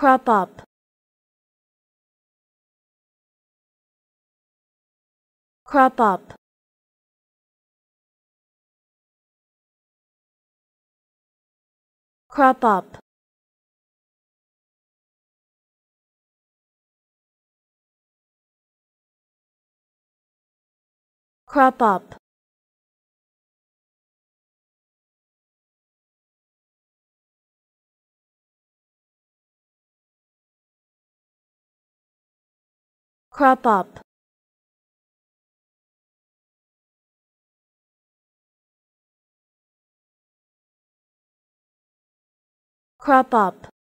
crop up. Crop up. Crop up. Crop up crop up. Crop up